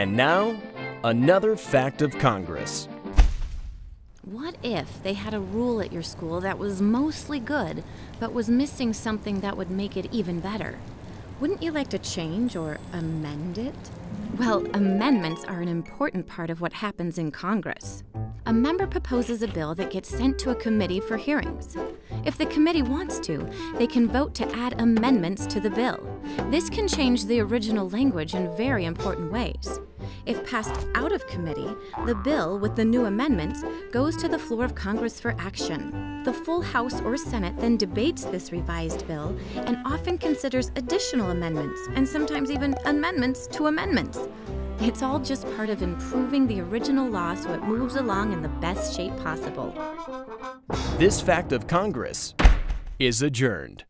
And now, another fact of Congress. What if they had a rule at your school that was mostly good, but was missing something that would make it even better? Wouldn't you like to change or amend it? Well, amendments are an important part of what happens in Congress. A member proposes a bill that gets sent to a committee for hearings. If the committee wants to, they can vote to add amendments to the bill. This can change the original language in very important ways. If passed out of committee, the bill with the new amendments goes to the floor of Congress for action. The full House or Senate then debates this revised bill and often considers additional amendments and sometimes even amendments to amendments. It's all just part of improving the original law so it moves along in the best shape possible. This fact of Congress is adjourned.